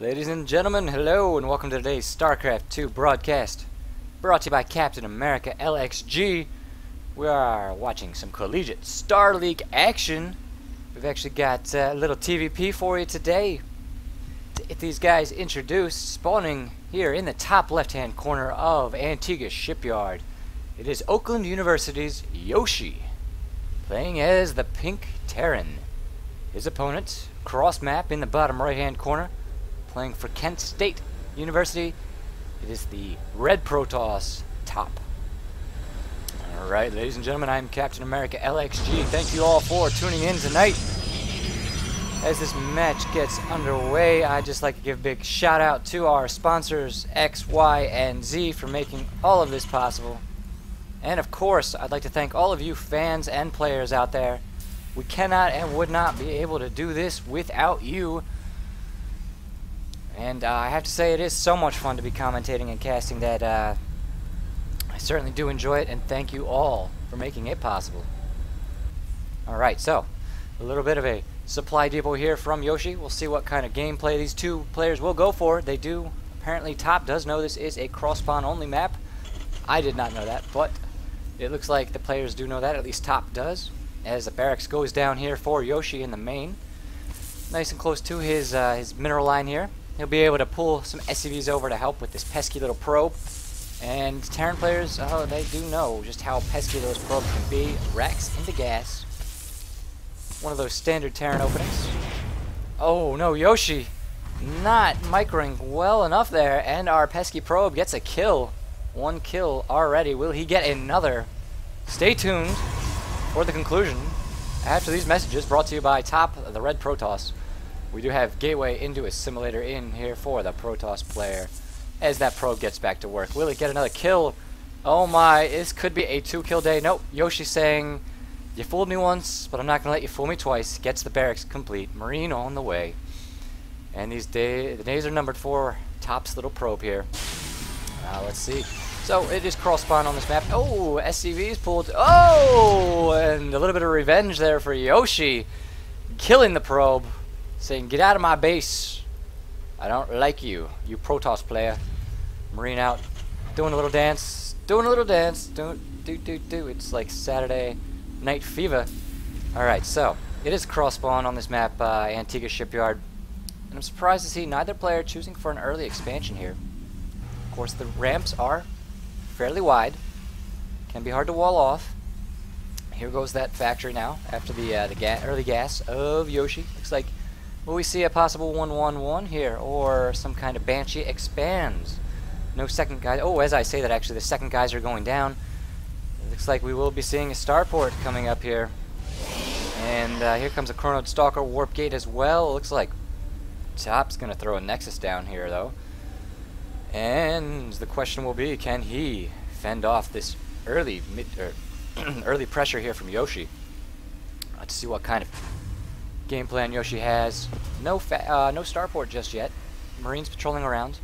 Ladies and gentlemen, hello and welcome to today's StarCraft 2 broadcast. Brought to you by Captain America LXG. We are watching some collegiate Star League action. We've actually got uh, a little TVP for you today. To get these guys introduced, spawning here in the top left hand corner of Antigua Shipyard. It is Oakland University's Yoshi, playing as the Pink Terran. His opponent, cross map in the bottom right hand corner, playing for Kent State University. It is the Red Protoss Topp. Alright, ladies and gentlemen, I'm Captain America LXG. Thank you all for tuning in tonight. As this match gets underway, I'd just like to give a big shout out to our sponsors, X, Y, and Z, for making all of this possible. And of course, I'd like to thank all of you fans and players out there. We cannot and would not be able to do this without you. And uh, I have to say, it is so much fun to be commentating and casting that uh, I certainly do enjoy it, and thank you all for making it possible. Alright, so, a little bit of a supply depot here from Yoshi. We'll see what kind of gameplay these two players will go for. They do, apparently Topp does know this is a cross-spawn only map. I did not know that, but it looks like the players do know that, at least Topp does. As the barracks goes down here for Yoshi in the main. Nice and close to his, uh, his mineral line here. He'll be able to pull some SCVs over to help with this pesky little probe. And Terran players, oh, they do know just how pesky those probes can be. Racks into gas. One of those standard Terran openings. Oh, no, Yoshi not microing well enough there. And our pesky probe gets a kill. One kill already. Will he get another? Stay tuned for the conclusion after these messages brought to you by Topp, the Red Protoss. We do have Gateway into assimilator in here for the Protoss player as that probe gets back to work. Will it get another kill? Oh my, this could be a two kill day. Nope, Yoshi saying, you fooled me once, but I'm not going to let you fool me twice. Gets the barracks complete. Marine on the way. And these day, the days are numbered for Topp's little probe here. Now let's see. So it is cross spawn on this map. Oh, SCV's pulled. Oh, and a little bit of revenge there for Yoshi. Killing the probe saying, get out of my base. I don't like you, you Protoss player. Marine out, doing a little dance, doing a little dance, do do do do. It's like Saturday Night Fever. Alright, so, it is cross spawn on this map, uh, Antigua Shipyard. And I'm surprised to see neither player choosing for an early expansion here. Of course, the ramps are fairly wide. Can be hard to wall off. Here goes that factory now, after the, uh, the ga early gas of Yoshi. Looks like Will we see a possible 1-1-1 here, or some kind of Banshee expands? No second gas. Oh, as I say that, actually, the second gas are going down. It looks like we will be seeing a starport coming up here. And uh, here comes a Chrono Stalker Warp Gate as well. It looks like Topp's going to throw a Nexus down here, though. And the question will be, can he fend off this early mid, er, early pressure here from Yoshi? Let's see what kind of game plan Yoshi has. No uh, no starport just yet. Marines patrolling around.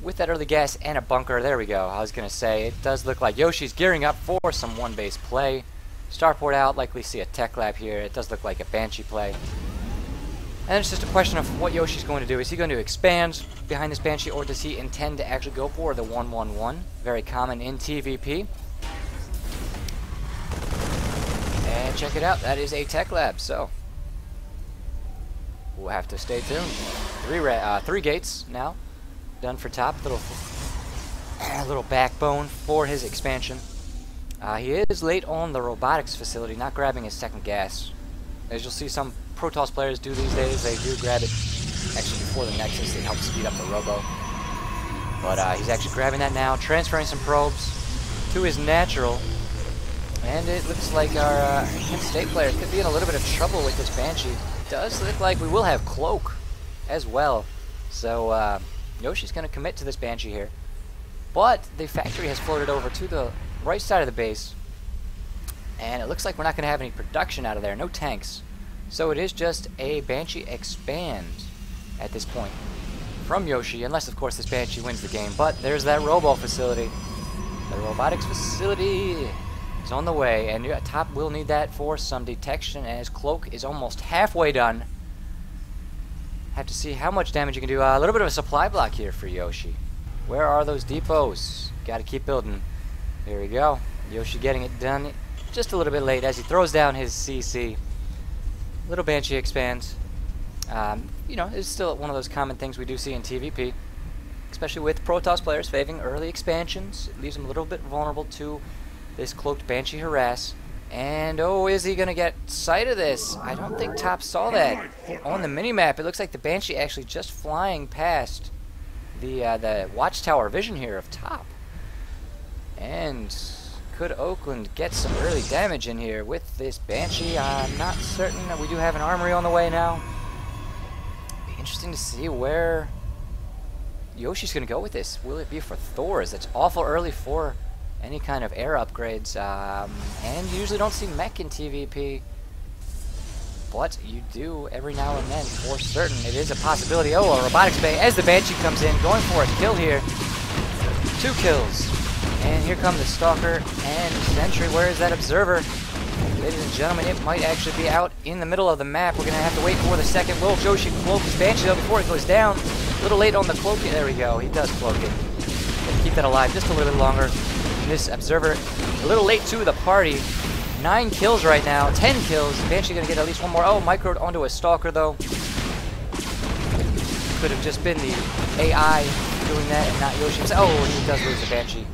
With that early gas and a bunker, there we go. I was going to say, it does look like Yoshi's gearing up for some one-base play. Starport out, likely see a tech lab here. It does look like a Banshee play. And it's just a question of what Yoshi's going to do. Is he going to expand behind this Banshee, or does he intend to actually go for the 1-1-1? Very common in TVP. And check it out, that is a tech lab, so we'll have to stay tuned. Three uh, three gates now done for Topp. Little little backbone for his expansion. Uh, he is late on the robotics facility, not grabbing his second gas. As you'll see some Protoss players do these days, they do grab it actually before the Nexus. They help speed up the robo. But uh, he's actually grabbing that now, transferring some probes to his natural. And it looks like our uh, Kent State player could be in a little bit of trouble with this Banshee does look like we will have Cloak as well. So uh, Yoshi's going to commit to this Banshee here. But the factory has floated over to the right side of the base. And it looks like we're not going to have any production out of there. No tanks. So it is just a Banshee expand at this point from Yoshi. Unless, of course, this Banshee wins the game. But there's that Robo facility. The robotics facility is on the way, and Topp will need that for some detection, as Cloak is almost halfway done. have to see how much damage you can do. Uh, a little bit of a supply block here for Yoshi. Where are those depots? Got to keep building. Here we go. Yoshi getting it done just a little bit late as he throws down his CC. Little Banshee expands. Um, you know, it's still one of those common things we do see in TVP, especially with Protoss players favoring early expansions. It leaves them a little bit vulnerable to this cloaked Banshee harass. And oh, is he going to get sight of this? I don't think Topp saw that. On the minimap, it looks like the Banshee actually just flying past the uh, the watchtower vision here of Topp. And could Oakland get some early damage in here with this Banshee? I'm not certain. We do have an armory on the way now. Be interesting to see where Yoshi's going to go with this. Will it be for Thor's? It's awful early for any kind of air upgrades. Um, and you usually don't see mech in TVP. But you do every now and then, for certain. It is a possibility. Oh, a robotics bay as the Banshee comes in, going for a kill here. Two kills. And here come the Stalker and Sentry. Where is that Observer? Ladies and gentlemen, it might actually be out in the middle of the map. We're going to have to wait for the second. Will Yoshi cloak his Banshee though before it goes down? A little late on the cloak. There we go. He does cloak it. Keep that alive just a little bit longer. This Observer, a little late to the party. Nine kills right now. Ten kills. Banshee to get at least one more. Oh, microed onto a Stalker, though. Could have just been the AI doing that and not Yoshi. Oh, he does lose the Banshee.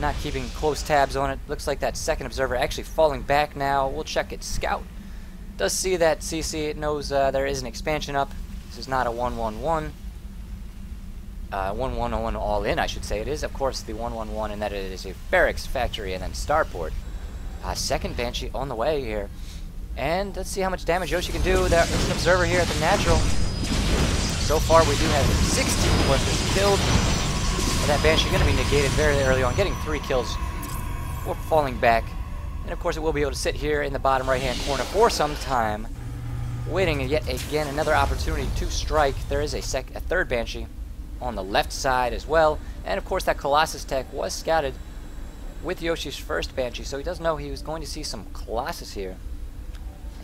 Not keeping close tabs on it. Looks like that second Observer actually falling back now. We'll check its Scout. Does see that CC. It knows uh, there is an expansion up. This is not a 1-1-1 uh, 1101 all in, I should say. It is, of course, the 111, and that it is a barracks factory and then starport. Uh, second Banshee on the way here. And let's see how much damage Yoshi can do. There is an observer here at the natural. So far, we do have 16 workers killed. And that Banshee going to be negated very early on, getting three kills or falling back. And of course, it will be able to sit here in the bottom right-hand corner for some time, waiting yet again another opportunity to strike. There is a, sec a third Banshee on the left side as well. And of course that Colossus tech was scouted with Yoshi's first Banshee, so he does know he was going to see some Colossus here.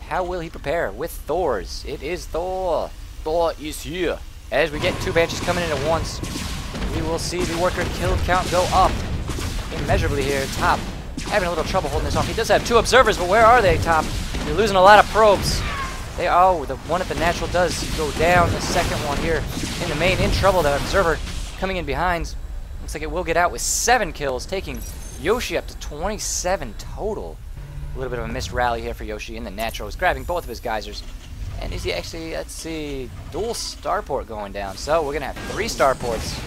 How will he prepare with Thor's? It is Thor. Thor is here. As we get two Banshees coming in at once, we will see the worker kill count go up immeasurably here. Topp having a little trouble holding this off. He does have two observers, but where are they, Topp? You're losing a lot of probes. They oh, the one at the natural does go down. The second one here in the main in trouble. The observer coming in behind. Looks like it will get out with seven kills, taking Yoshi up to 27 total. A little bit of a missed rally here for Yoshi in the natural. He's grabbing both of his geysers. And is he actually, let's see, dual starport going down. So we're going to have three starports.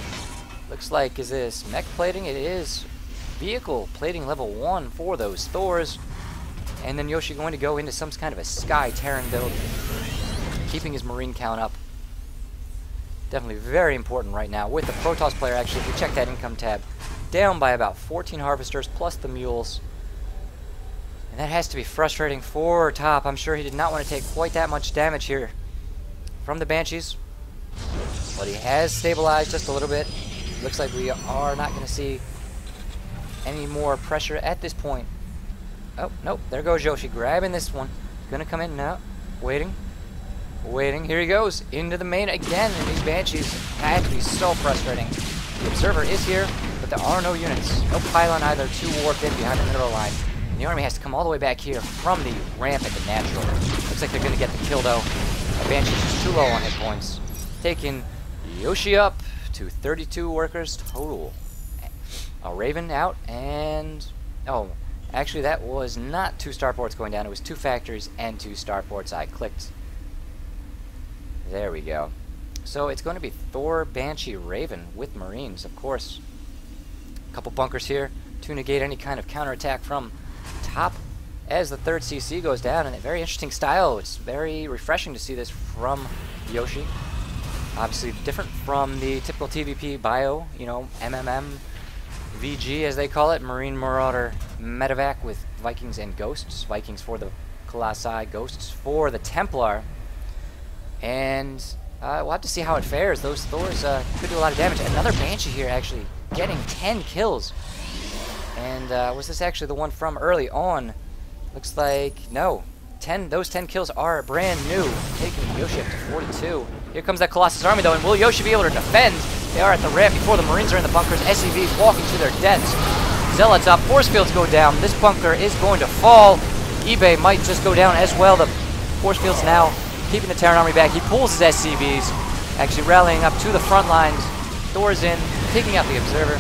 Looks like, is this mech plating? It is vehicle plating level 1 for those Thors. And then Yoshi going to go into some kind of a Sky Terran build, keeping his Marine count up. Definitely very important right now. With the Protoss player, actually, if we check that income tab, down by about 14 Harvesters plus the Mules. And that has to be frustrating for Topp. I'm sure he did not want to take quite that much damage here from the Banshees. But he has stabilized just a little bit. Looks like we are not going to see any more pressure at this point Oh, nope. There goes Yoshi grabbing this one. Gonna come in now. Waiting. Waiting. Here he goes. Into the main again. And these Banshees have to be so frustrating. The Observer is here, but there are no units. No pylon either. Two warped in behind the mineral line. And the army has to come all the way back here from the ramp at the natural. Looks like they're gonna get the kill though. The Banshee's just too low on hit points. Taking Yoshi up to 32 workers total. A Raven out and... Oh, Actually, that was not two starports going down. It was two factories and two starports. I clicked. There we go. So it's going to be Thor, Banshee, Raven with Marines, of course. A couple bunkers here to negate any kind of counterattack from Topp as the third CC goes down. And a very interesting style. It's very refreshing to see this from Yoshi. Obviously different from the typical TVP bio, you know, MMM, VG as they call it, Marine Marauder medevac with Vikings and Ghosts. Vikings for the Colossi, Ghosts for the Templar. And uh, we'll have to see how it fares. Those Thors uh, could do a lot of damage. Another Banshee here actually getting 10 kills. And uh, was this actually the one from early on? Looks like, no. 10, those 10 kills are brand new, taking Yoshi up to 42. Here comes that Colossus army, though, and will Yoshi be able to defend? They are at the ramp before the Marines are in the bunkers. SCVs walking to their deaths. Zealots up. Force fields go down. This bunker is going to fall. eBay might just go down as well. The force fields now keeping the Terran army back. He pulls his SCVs, actually rallying up to the front lines. Thors in, taking out the Observer.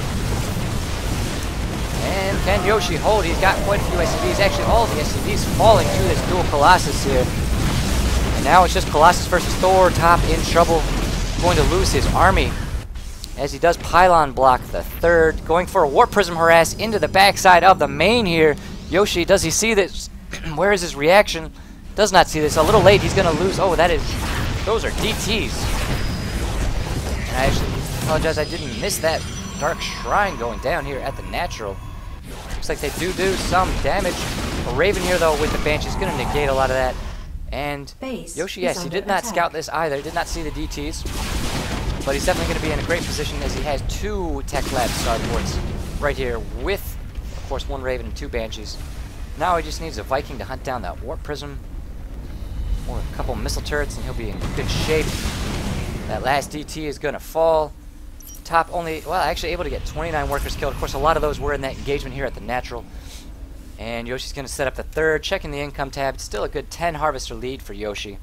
And can Yoshi hold? He's got quite a few SCVs. Actually, all the SCVs falling to this dual Colossus here. And now it's just Colossus versus Thor. Top in trouble. Going to lose his army as he does pylon block the third. Going for a warp prism harass into the backside of the main here. Yoshi, does he see this? Where is his reaction? Does not see this. A little late. He's going to lose. Oh, that is... Those are DTs. And I actually apologize. I didn't miss that Dark Shrine going down here at the natural. Looks like they do do some damage. A Raven here, though, with the Banshee is going to negate a lot of that. And Base Yoshi, yes, he did not attack. scout this either. Did not see the DTs. But he's definitely going to be in a great position as he has two Tech Lab starports right here with, of course, one Raven and two Banshees. Now he just needs a Viking to hunt down that Warp Prism or a couple missile turrets and he'll be in good shape. That last DT is going to fall. Topp only, well, actually able to get 29 workers killed. Of course, a lot of those were in that engagement here at the natural. And Yoshi's going to set up the third, checking the income tab. It's still a good 10 harvester lead for Yoshi.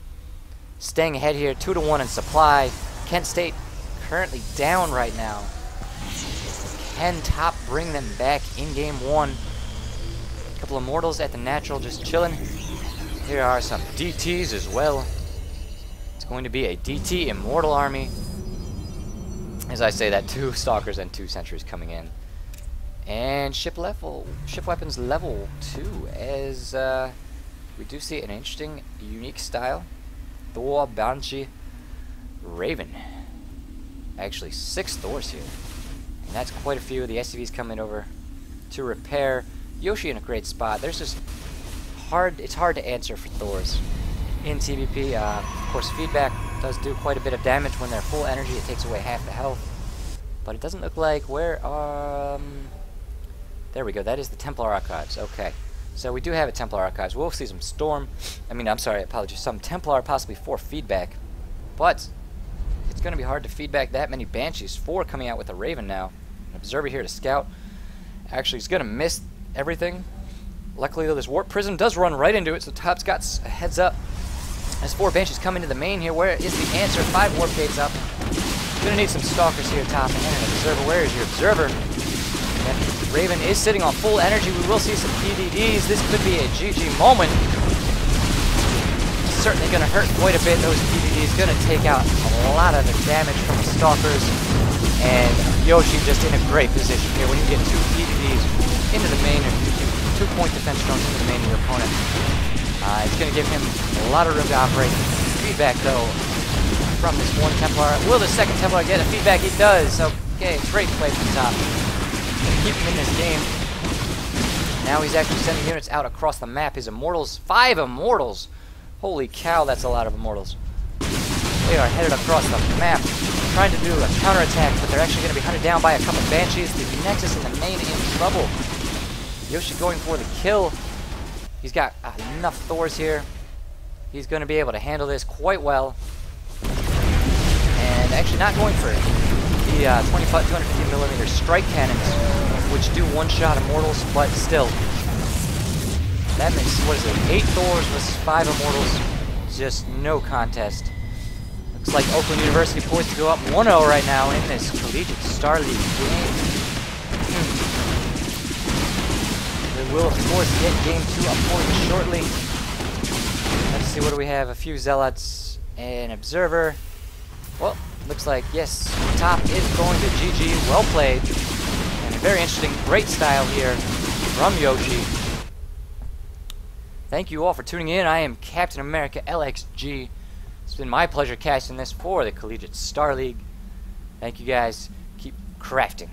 Staying ahead here, 2 to 1 in supply. Kent State currently down right now. Can Topp bring them back in game one? A couple of Immortals at the natural just chilling. Here are some DTs as well. It's going to be a DT Immortal army. As I say that, two Stalkers and two Sentries coming in. And ship level, ship weapons level two, as uh, we do see an interesting, unique style. Thor Banshee Raven. Actually, six Thors here. And that's quite a few. The SCVs coming over to repair. Yoshi in a great spot. There's just hard. It's hard to answer for Thors in TVP. Uh, of course, feedback does do quite a bit of damage when they're full energy. It takes away half the health. But it doesn't look like where um. There we go. That is the Templar Archives. Okay. So we do have a Templar Archives. We'll see some Storm. I mean, I'm sorry, apologies. Some Templar possibly for feedback. But it's going to be hard to feedback that many Banshees. Four coming out with a Raven now. An Observer here to scout. Actually, he's going to miss everything. Luckily, though, this Warp Prism does run right into it, so Topp's got a heads up. As four Banshees come into the main here, where is the answer? Five Warp Gates up. Gonna need some Stalkers here, Topp, and an Observer. Where is your Observer? Raven is sitting on full energy. We will see some PDDs. This could be a GG moment. Certainly going to hurt quite a bit. Those PDDs going to take out a lot of the damage from the Stalkers. And Yoshi just in a great position here. When you get two PDDs into the main, or two, two point defense drones into the main of your opponent, uh, it's going to give him a lot of room to operate. Feedback, though, from this one Templar. Will the second Templar get a feedback? He does. Okay, great play from Topp. Keep him in this game. Now he's actually sending units out across the map. His Immortals, five Immortals. Holy cow, that's a lot of Immortals. They are headed across the map, trying to do a counterattack, but they're actually going to be hunted down by a couple Banshees. The Nexus in the main in trouble. Yoshi going for the kill. He's got enough Thors here. He's going to be able to handle this quite well. And actually not going for it. the uh, 25, 250 millimeter strike cannons, which do one-shot Immortals, but still. That makes, what is it, eight Thors versus five Immortals. Just no contest. Looks like Oakland University poised to go up 1-0 right now in this Collegiate Star League game. Hmm. We will, of course, get game two up for shortly. Let's see, what do we have? A few Zealots, an Observer. Well, looks like, yes, Topp is going to GG. Well played. And a very interesting, great style here from Yoshi. Thank you all for tuning in. I am Captain America LXG. It's been my pleasure casting this for the Collegiate Star League. Thank you guys. Keep crafting.